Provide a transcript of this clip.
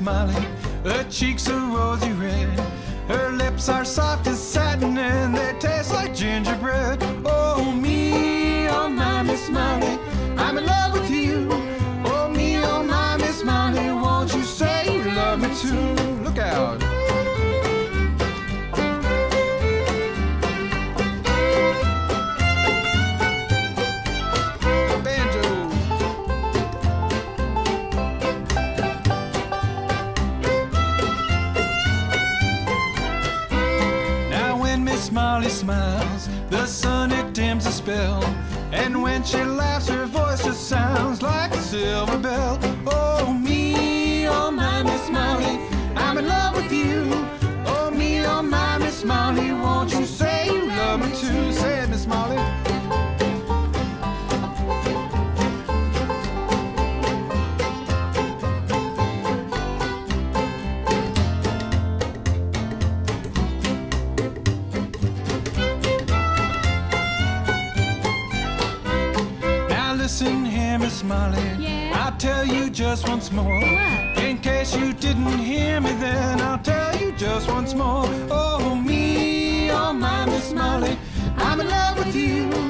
Smiley. Her cheeks are rosy red. Her lips are soft as satin and they taste like gingerbread. Oh, me, oh, my Miss Molly, I'm in love with you. Oh, me, oh, my Miss Molly, Won't you say you love me too? Smiley smiles, the sun it dims a spell. And when she laughs, her voice just sounds like a silver bell. Oh me, oh my Miss Smiley, I'm in love with you. Oh me, oh my Miss Smiley, won't you say you love me too? Say it, Miss Smiley. Listen here, Miss. Yeah? I'll tell you just once more. What? In case you didn't hear me then, I'll tell you just once more. Oh, me, oh, my Miss Molly, I'm in love with you.